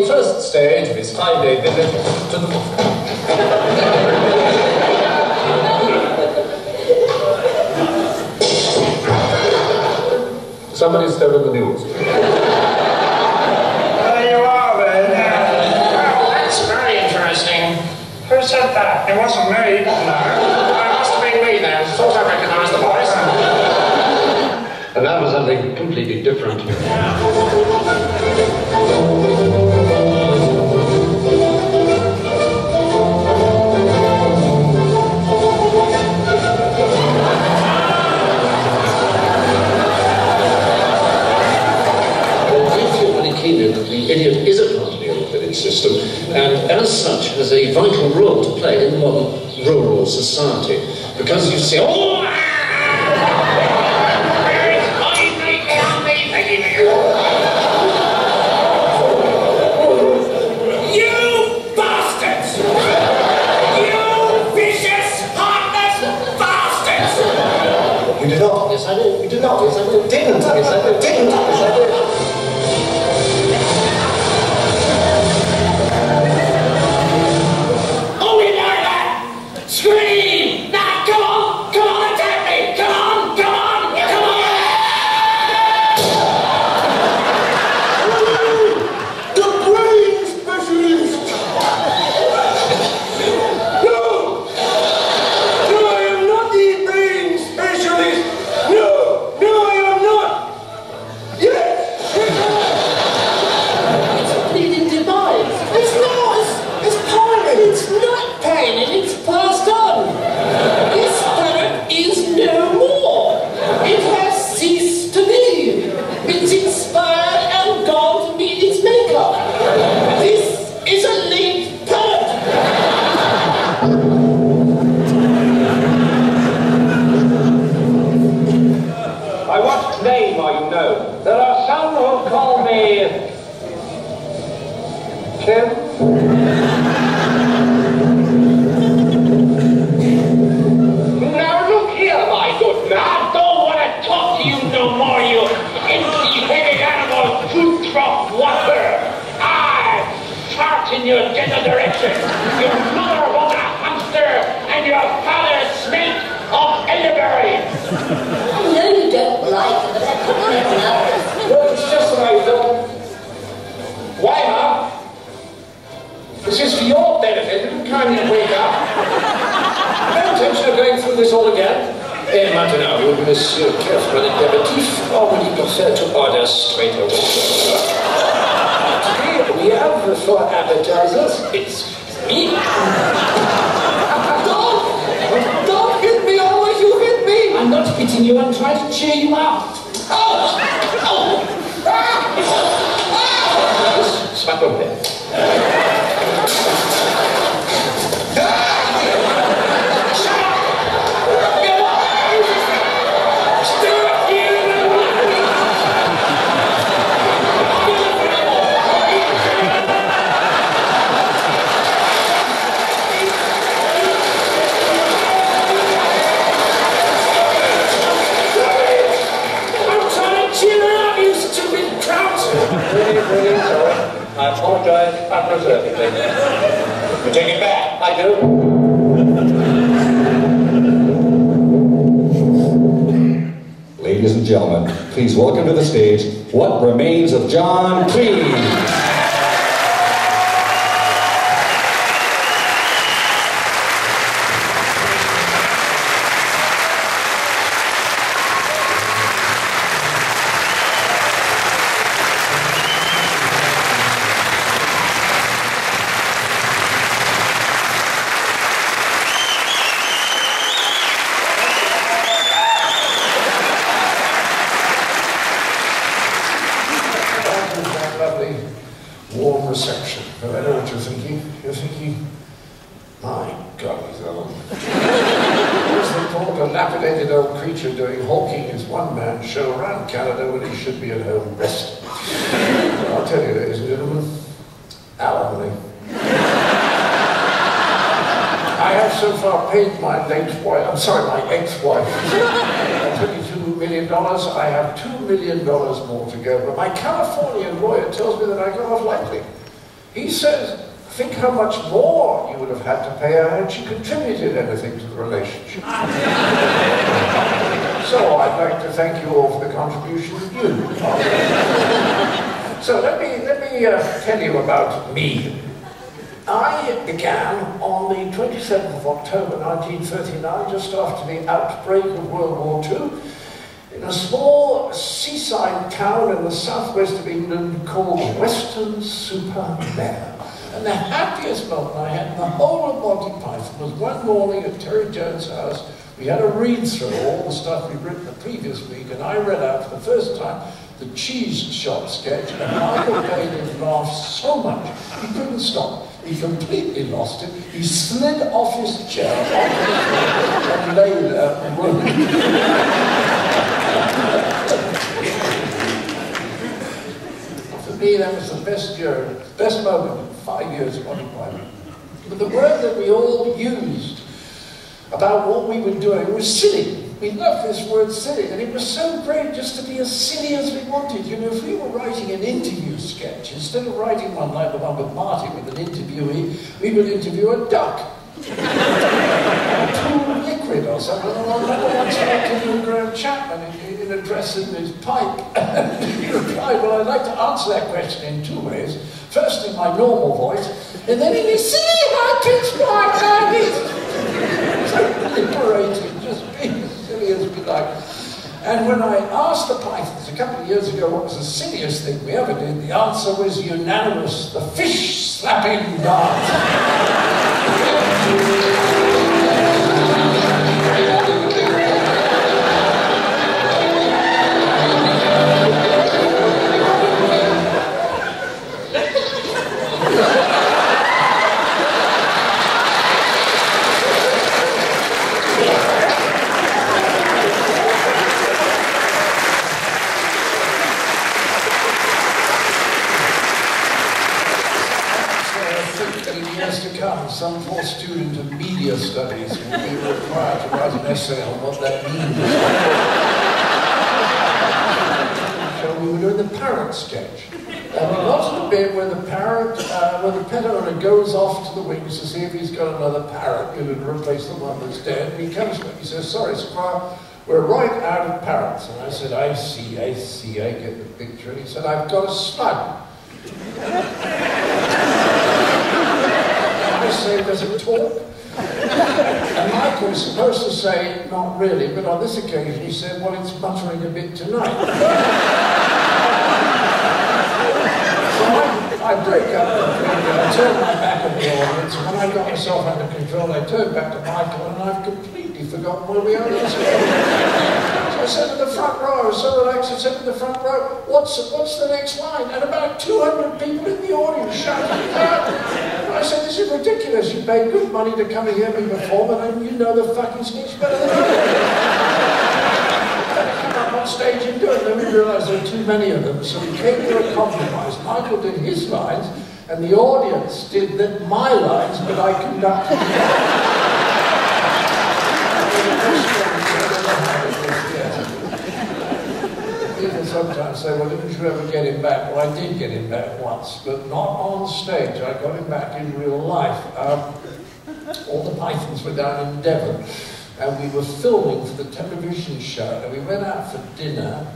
very first stage of his five-day visit to the Somebody's stolen the news. There you are, then. Uh, wow, that's very interesting. Who said that? It wasn't me. No. It must have been me then. Thought I recognised the voice. and that was something completely different. Yeah. as such has a vital role to play in modern rural society. Because you see, oh, to Monsieur Catherine Imperatif, normally prefer to order straight away. Today we have for appetizers, it's me. don't, don't hit me, Always you hit me. I'm not hitting you, I'm trying to cheer you up. Oh! Oh! Ah! Ah! Smack over there. not it. You take it back. I do. Ladies and gentlemen, please welcome to the stage what remains of John Cleese. tell you, ladies and gentlemen, alimony. I have so far paid my late-wife, I'm sorry, my ex-wife, $22 million. I have $2 million more to go. But my Californian lawyer tells me that I go off lightly. He says, think how much more you would have had to pay her had she contributed anything to the relationship. so I'd like to thank you all for the contribution you so let me, let me uh, tell you about me. I began on the 27th of October 1939, just after the outbreak of World War II, in a small seaside town in the southwest of England called Weston-super-Mare. And the happiest moment I had in the whole of Monty Python was one morning at Terry Jones' house. We had a read through all the stuff we'd written the previous week, and I read out for the first time the cheese shop sketch, and Michael Palin laughed so much he couldn't stop. He completely lost it. He slid off his chair and lay there and For me, that was the best year, best moment five years of Python. But the word that we all used about what we were doing was silly. We loved this word silly, and it was so great just to be as silly as we wanted. You know, if we were writing an interview sketch, instead of writing one like the one with Marty with an interviewee, we would interview a duck. Too liquid or something. I remember once talking to Graham Chapman in, in a dress in his pipe. he replied, well, I'd like to answer that question in two ways. First in my normal voice, and then in his silly high pitched white so liberating, just being as silly as we like. And when I asked the Pythons a couple of years ago what was the silliest thing we ever did, the answer was unanimous, the fish slapping dance. on what that means. so we were doing the parrot sketch. And we got to the bit where the parrot, uh, where the pet owner goes off to the wings to see if he's got another parrot, know, to replace the one that's dead. And he comes back, he says, sorry, Squire, we're right out of parrots. And I said, I see, I see, I get the picture. And he said, I've got a slug. I say, does it talk? And Michael was supposed to say, not really, but on this occasion he said, well, it's muttering a bit tonight. so I, I break up I turn my back on the audience, and when I got myself under control, I turned back to Michael, and I've completely forgotten where we are. So I said to the front row, I was so relaxed, I said the front row, what's, what's the next line? And about 200 people in the audience shouted out. I said, this is ridiculous. You paid good money to come and hear me perform, and you know the fucking sketch better than I do. come up on stage and do it. Then we realized there were too many of them, so we came to a compromise. Michael did his lines, and the audience did the, my lines, but I conducted sometimes say, well, didn't you ever get him back? Well, I did get him back once, but not on stage. I got him back in real life. Um, all the Pythons were down in Devon, and we were filming for the television show, and we went out for dinner.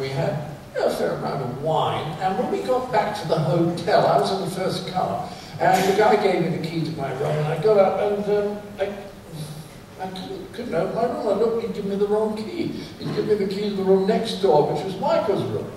We had a fair amount of wine, and when we got back to the hotel, I was in the first car, and the guy gave me the key to my room, and I got up and um, I I couldn't, open my room. I looked, he'd given me the wrong key. He'd given me the key to the room next door, which was Michael's room.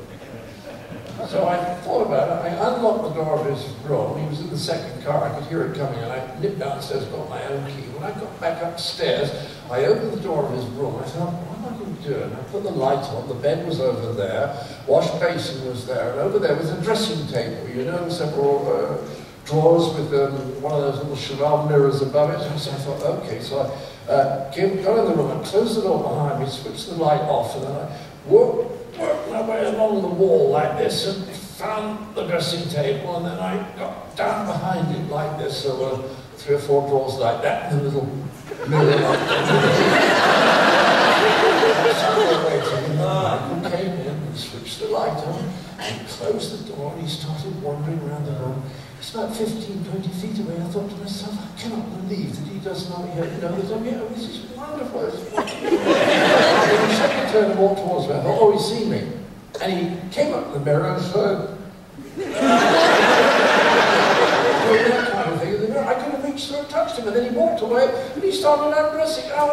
So I thought about it. I unlocked the door of his room. He was in the second car. I could hear it coming, and I nipped downstairs, got my own key. When I got back upstairs, I opened the door of his room. I thought, what am I going to do? And I put the light on. The bed was over there. Wash basin was there. And over there was a dressing table. You know, several uh, drawers with um, one of those little cheval mirrors above it. So I thought, okay. So I uh, in the room and closed the door behind me, switched the light off, and then I worked, worked my way along the wall like this and found the dressing table, and then I got down behind it like this. So uh, three or four drawers like that, and a little mirror like Michael came in and switched the light on, and closed the door, and he started wandering around the room. It's about 15, 20 feet away. I thought to myself, I cannot believe that he does not hear, know that I'm here. This is wonderful. And he suddenly turned and walked towards me. I thought, oh, he's seen me. And he came up to the mirror and said. I could have reached through and touched him, and then he walked away and he started undressing. Oh,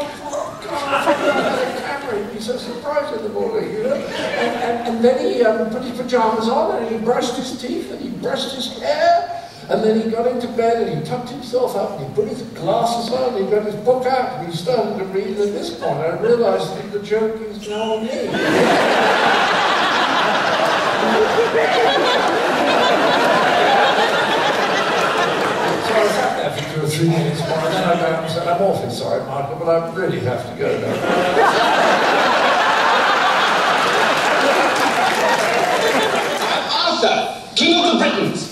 God, I forgot I had a camera. He'd be so surprised in the morning, you know. And, and, and then he um, put his pajamas on and he brushed his teeth and he brushed his hair. And then he got into bed and he tucked himself up and he put his glasses on and he got his book out and he started to read. And at this point I realized that the joke is now on me. So I sat there for two or three minutes more, and then I got up and said, I'm awfully sorry, Michael, but I really have to go now. Arthur, King of the Britons.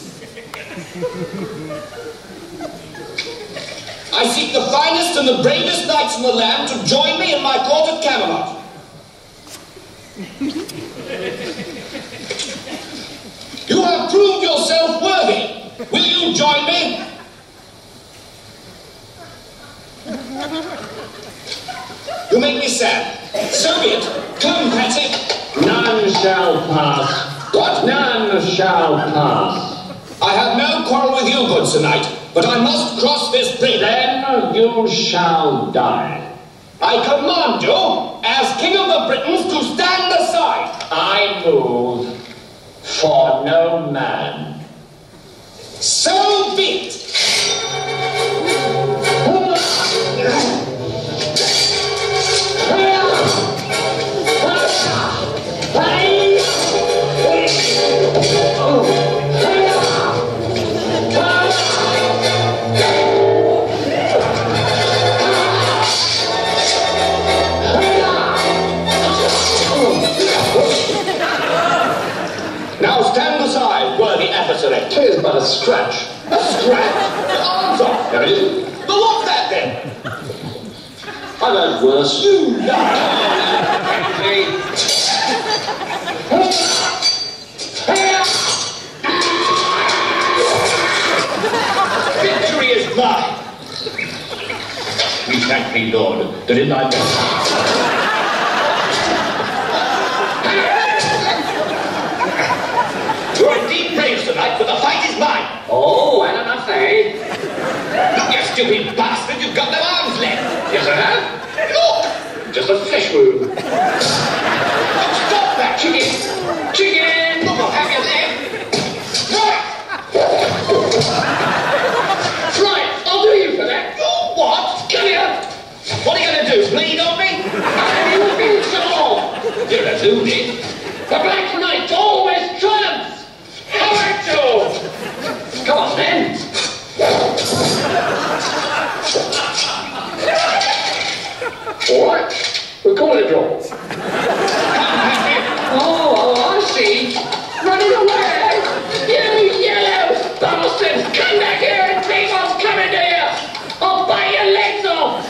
I seek the finest and the bravest knights in the land to join me in my court at Camelot. You have proved yourself worthy. Will you join me? You make me sad. So be it. Come, Patsy. None shall pass. What? None shall pass. I have no quarrel with you, good Sir Knight, but I must cross this bridge. Then you shall die. I command you, as King of the Britons, to stand aside. I move for no man. So be it. Scratch. A scratch. The arms off. There it is. But what's that then? I've had worse. You. Victory is mine. We thank thee, Lord, that in thy You're indeed brave tonight, but the fight is mine. Oh, and enough, eh? Look, you stupid bastard, you've got no arms left. Yes, I have. Look! Just a flesh wound. Look, stop that, chicken! Chicken! Look, I'll have you there. Right! Right, I'll do you for that. You what? Come here! What are you going to do, bleed on me? I will be so long. You're a loony. The Black Knight always triumphs! How about you? Come on, then. All right. We'll call it a draw. Oh, oh, I see. Running away! You yellow bastards! Come back here and see what's coming to you! I'll bite your legs off!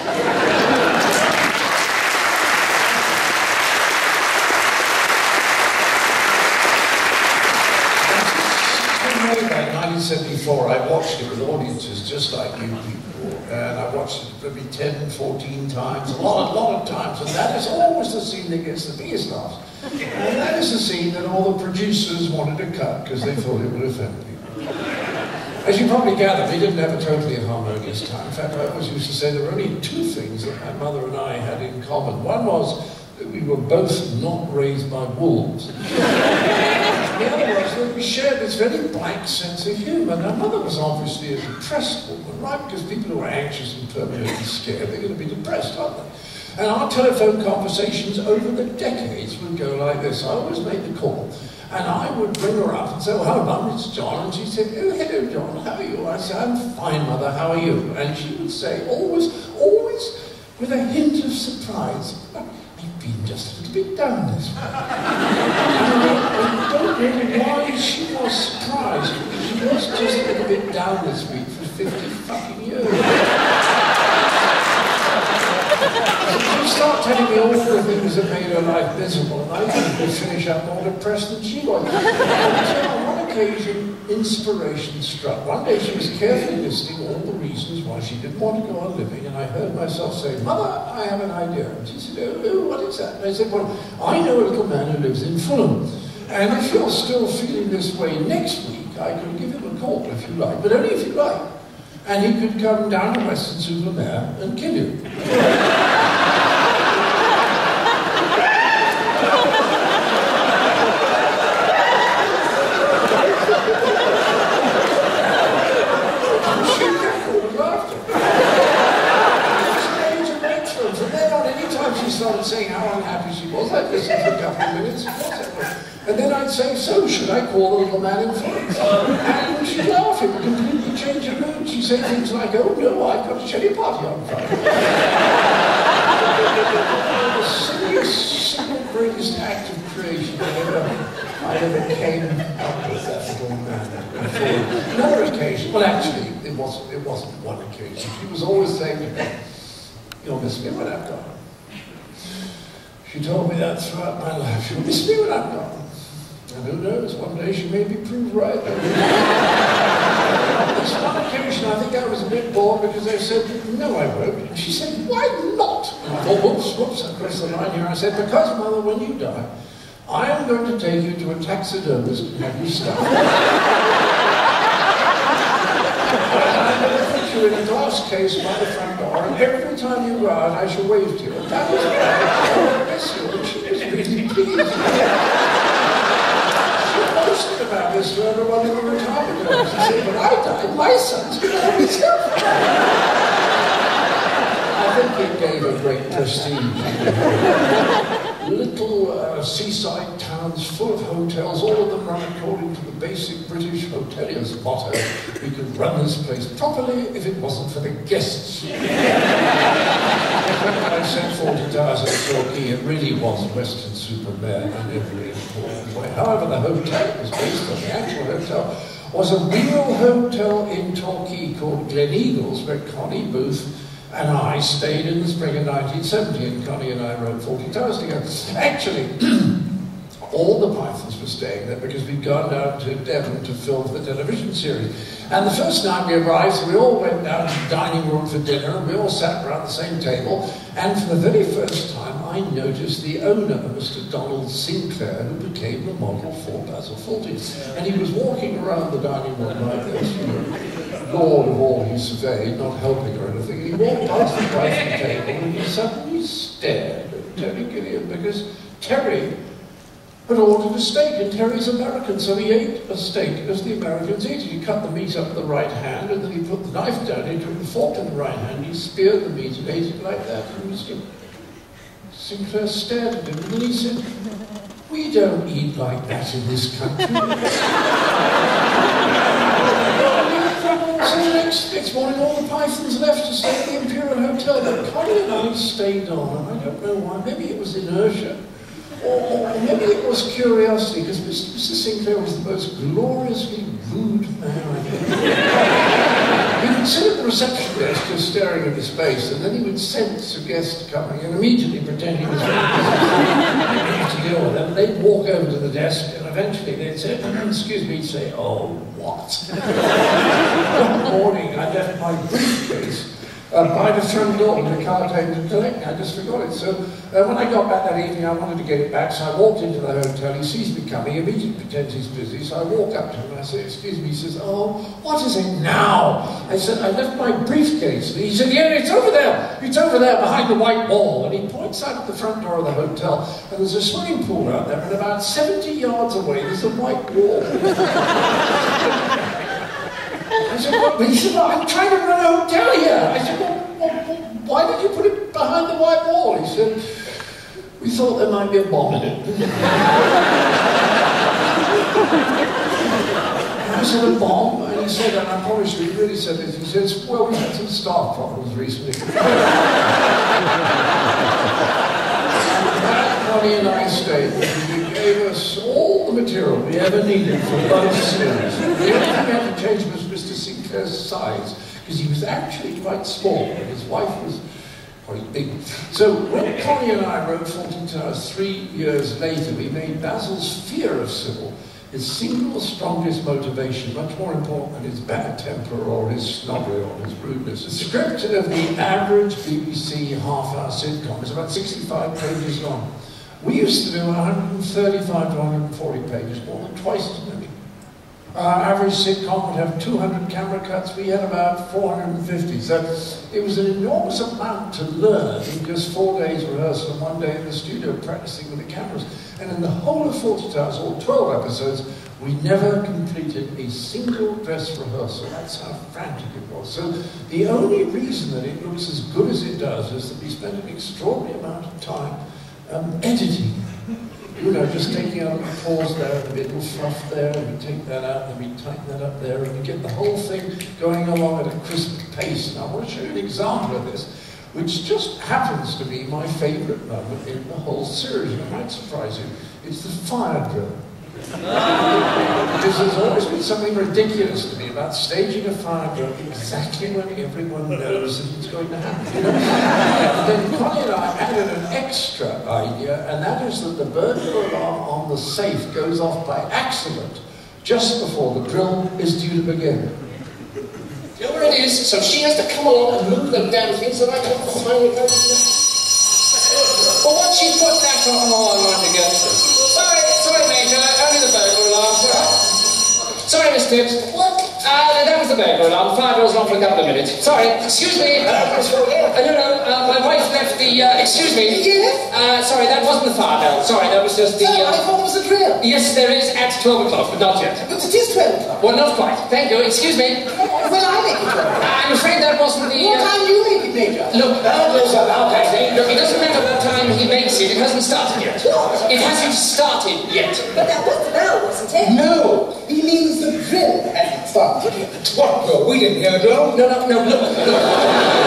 Way back 1974, I watched it with audiences just like you people, and I watched it maybe 10, 14 times, a lot, a lot of times, and that is always the scene that gets the biggest laughs. And that is the scene that all the producers wanted to cut because they thought it would offend people. As you probably gather, we didn't have a totally harmonious time. In fact, I always used to say there were only two things that my mother and I had in common. One was that we were both not raised by wolves. The other was that we shared this very blank sense of humour. Now, mother was obviously a depressed woman, right? Because people who are anxious and permanently scared, they're going to be depressed, aren't they? And our telephone conversations over the decades would go like this. I always made the call. And I would bring her up and say, well, hello, Mum, it's John. And she said, oh, hello, John, how are you? I said, I'm fine, Mother, how are you? And she would say, always, always with a hint of surprise, you've been just a little bit down this. I, I don't know why she was surprised. because She was just a little bit down this week for 50 fucking years. She started telling me all the things that made her life miserable, and I think would finish up more depressed than she was. Until on one occasion, inspiration struck. One day she was carefully listing all the reasons why she didn't want to go on living, and I heard myself say, Mother, I have an idea. And she said, oh, oh, what is that? And I said, well, I know a little man who lives in Fulham, and if you're still feeling this way next week, I could give him a call if you like, but only if you like. And he could come down to Weston-super-Mare and kill you. She cackled with laughter. Strange and natural. From then on, anytime she started saying how unhappy she was, I'd listen for a couple of minutes. And then I'd say, so should I call man in Fulham? Uh, and she'd laugh. It completely changed her mood. She said things like, oh no, I've got a cherry party on Friday. the single greatest act of creation I ever, I ever came up with that. Another occasion, well actually, it wasn't, it wasn't one occasion. She was always saying to me, you'll miss me when I'm gone. She told me that throughout my life. She'll miss me when I'm gone. And who knows, one day she may be proved right. This one occasion, I think I was a bit bored because I said, no, I won't. And she said, why not? And I thought, whoops, whoops, I the line here. I said, because, Mother, when you die, I am going to take you to a taxidermist and have you stuffed. I'm going to put you in a glass case by the front door, and every time you go out, I shall wave to you. That was. I miss you. And she was really pleased. About this to everyone in the retirement home. She said, but I died, my son's going to have his I think it gave a great prestige. Little uh, seaside towns full of hotels, all of them run according to the basic British hotelier's motto. We could run this place properly if it wasn't for the guests. I Fawlty Towers at Torquay, it really was Weston-super-Mare in every important way. However, the hotel was based on the actual hotel was a real hotel in Torquay called Gleneagles, where Connie Booth and I stayed in the spring of 1970, and Connie and I wrote Fawlty Towers together. Actually, all the Pythons were staying there because we'd gone down to Devon to film the television series. And the first night we arrived, we all went down to the dining room for dinner, and we all sat around the same table. And for the very first time, I noticed the owner, Mr. Donald Sinclair, who became the model for Basil Fawlty. And he was walking around the dining room like this, you know, lord of all he surveyed, not helping or anything. He walked past the Python table and he suddenly stared at Terry Gilliam because Terry had ordered a steak, and Terry's American, so he ate a steak as the Americans eat it. He cut the meat up with the right hand, and then he put the knife down, he took the fork in the right hand, he speared the meat and ate it like that. And Mr. Sinclair stared at him, and then he said, we don't eat like that in this country. Next, next morning, all the pythons left to stay at the Imperial Hotel, but and I stayed on, and I don't know why, maybe it was inertia. Or, or maybe it was curiosity, because Mr. Sinclair was the most gloriously rude man I've ever He would sit at the reception desk just staring at his face, and then he would sense a guest coming and immediately pretend he was to deal with them. They'd walk over to the desk, and eventually they'd say, excuse me, he'd say, oh, what? One morning I left my briefcase uh, by the door and the car came to collect me. I just forgot it. So uh, when I got back that evening, I wanted to get it back. So I walked into the hotel. He sees me coming. Immediately pretends he's busy. So I walk up to him and I say, excuse me. He says, oh, what is it now? I said, I left my briefcase. And he said, yeah, it's over there. It's over there behind the white wall. And he points out at the front door of the hotel. And there's a swimming pool out there. And about 70 yards away, there's a white wall. I said, well, he said, well, I'm trying to run a hotel here. I said, well, why did you put it behind the white wall? He said, we thought there might be a bomb in it. I said, a bomb? And he said, and I promise you, he really said this. He says, well, we had some staff problems recently. Connie and I stayed gave us all the material we ever needed for both series. The only thing we had to change was Mr. Sinclair's size. because he was actually quite small, and his wife was quite big. So when Connie and I wrote Fawlty Towers three years later, we made Basil's fear of Sybil his single strongest motivation, much more important than his bad temper or his snobbery or his rudeness. The script of the average BBC half-hour sitcom is about 65 pages long. We used to do 135 to 140 pages, more than twice as many. Our average sitcom would have 200 camera cuts. We had about 450. So it was an enormous amount to learn in just four days rehearsal and one day in the studio practicing with the cameras. And in the whole of Fawlty Towers, or 12 episodes, we never completed a single dress rehearsal. That's how frantic it was. So the only reason that it looks as good as it does is that we spent an extraordinary amount of time um, editing you know, just taking out a pause there and a little fluff there, and we take that out, and we tighten that up there, and we get the whole thing going along at a crisp pace. And I want to show you an example of this, which just happens to be my favourite moment in the whole series, it might surprise you. It's the fire drill. Because there's always been something ridiculous to me about staging a fire drill exactly when everyone knows that it's going to happen. And then Connie and I added an extra idea, and that is that the burglar alarm on the safe goes off by accident just before the drill is due to begin. You know where it is? So she has to come along and move the damn thing so I can finally go. Well, once she put that on, oh, I again. Sorry, sorry, Major. Only the burglar alarm. Sorry, Miss Tibbs. What? Uh, that was the burglar alarm. Fire drills on for a couple of minutes. Sorry, excuse me. Uh, no, no, uh, my wife left the, uh, excuse me. Yes? Uh, sorry, that wasn't the fire bell. Sorry, that was just the, Oh, I uh, thought it was a drill. yes, there is at 12 o'clock, but not yet. But it is 12 o'clock. Well, not quite. Thank you. Excuse me. Well, I make it 12. I'm afraid that wasn't the, What time do you make it, Major? Look, okay, look, it doesn't matter what time he makes it, it hasn't started yet. What? It hasn't started yet. But that was the bell, wasn't it? No, he means the drill hasn't started. What? No, we didn't hear a. No, no, no, look, look.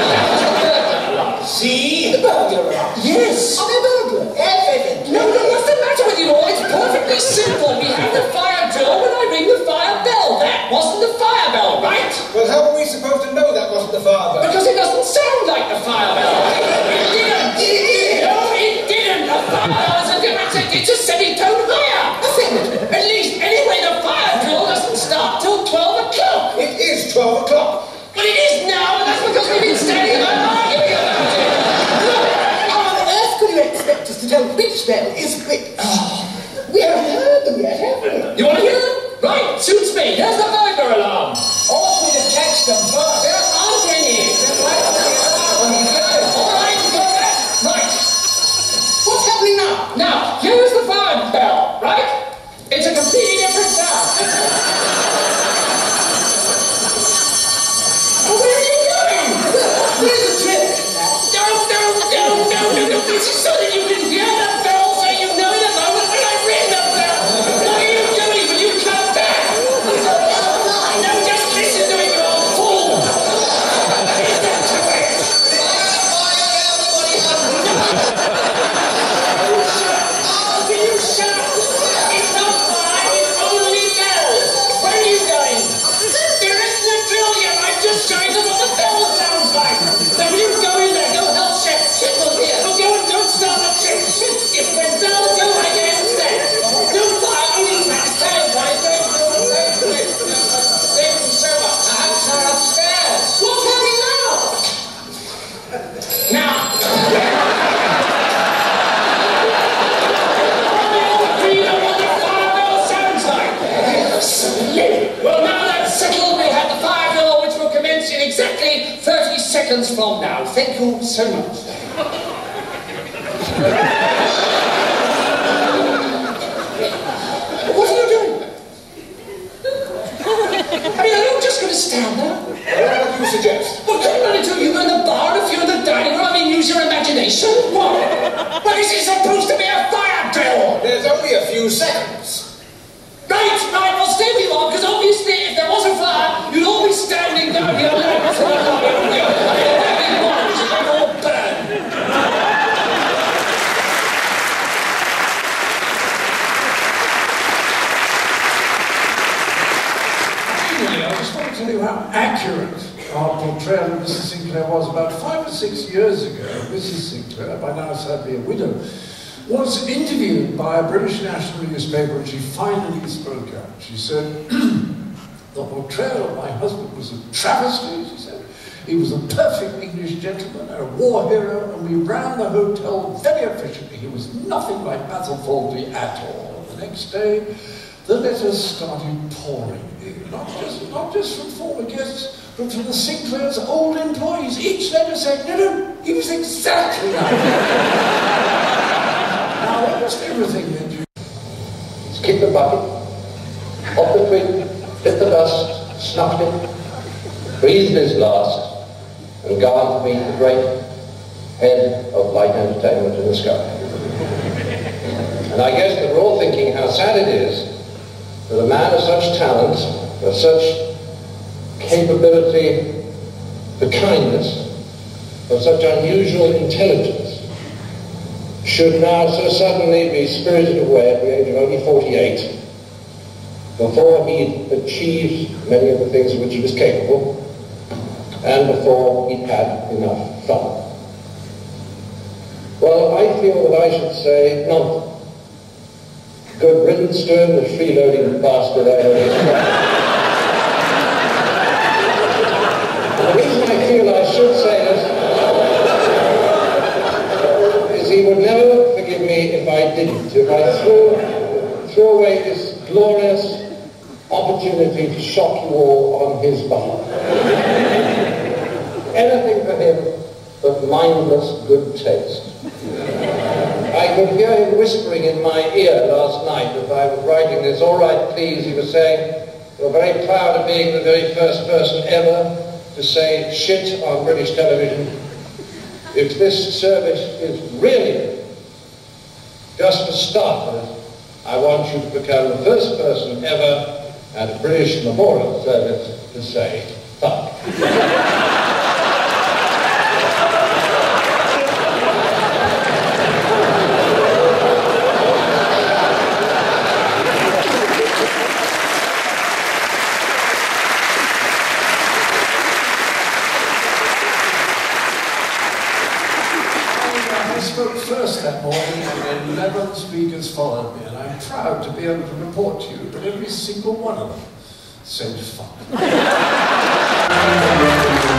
That was the burglar alarm. See? The burglar alarm. Yes. I'm a burglar. Everything. No, no, what's the matter with you all? It's perfectly simple. We have the fire drill when I ring the fire bell. That wasn't the fire bell, right? Well, how are we supposed to know that wasn't the fire bell? Because it doesn't sound like the fire bell. It didn't. No, it didn't. The fire bell is a different thing. It's a semitone higher. At least, anyway, the fire drill doesn't start till 12 o'clock. It is 12 o'clock. But it is now, and that's because we've been standing about arguing about it. Look, How on earth could you expect us to tell which bell is which? Oh. We haven't heard them yet, have we? you want to hear them? Right, suits me. Here's the burglar alarm. Ought we to catch them first? Six years ago. Mrs. Sinclair, by now sadly a widow, was interviewed by a British national newspaper and she finally spoke out. She said, the portrayal of my husband was a travesty, she said. He was a perfect English gentleman, and a war hero, and we ran the hotel very efficiently. He was nothing like Basil Fawlty at all. The next day, the letters started pouring in, not just, not just from former guests, but from the Sinclair's old employees. Each letter said, no, no, he was exactly like now, almost everything that you... Kick the bucket, off the twig, hit the dust, snuffed it, breathed his last, and to meet the great head of light entertainment in the sky. And I guess we're all thinking how sad it is that a man of such talent, of such capability the kindness, of such unusual intelligence, should now so suddenly be spirited away at the age of only 48 before he'd achieved many of the things of which he was capable and before he'd had enough fun. Well, I feel that I should say nothing. Good riddance to him, the freeloading bastard I know I I should say this is he would never forgive me if I didn't, if I threw, threw away this glorious opportunity to shock you all on his behalf. Anything for him but mindless good taste. I could hear him whispering in my ear last night as I was writing this, all right, please, he was saying, you're very proud of being the very first person ever to say shit on British television. If this service is really just for starters, I want you to become the first person ever at a British memorial service to say fuck. that morning and then 11 speakers followed me and I'm proud to be able to report to you that every single one of them said fuck.